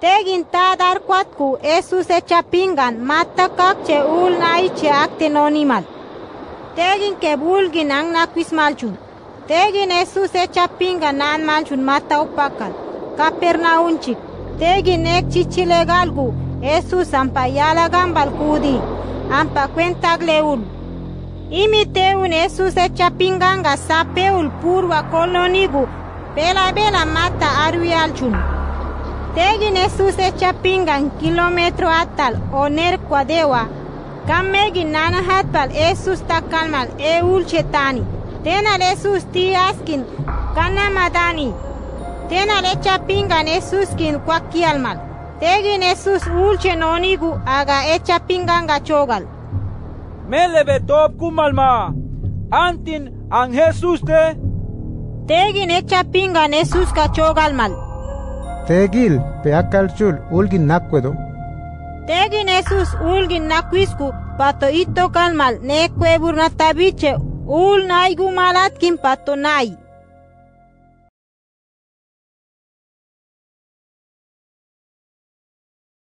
Teguinta cuatcu esus echapingan, mata kakche ulnai che actin animal. Tegin que bulgin ang naquismalchun. se esus echapingan an malchun mata opacal. Capernaunchik. Tegin ek chichilegalgu, esus ampayala gambal cudi. Ampa cuenta gleul. se esus echapinganga sapeul purva colonigu. bela bela mata aruialchun. Tegin Jesus echa pingan kilometro atal oner kwadewa. Kammegi nana hatpal Jesus takalmal e ulchetani. Tenal Jesus ti askin kana madani. Tenal echa pingan Jesus kin kwakialmal. Tegin Jesus ulche nonigu aga echa pinganga chogal. Mele betop kumalma. Antin an Jesus te. Tegin echa pingan Jesus ka chogalmal. Tegil peakalchul ulgin nakwedo. Tegin Jesus ulgin nakwisku pato ito kalmal ne kwebur na tabiche ul naigu malat kim pato nai.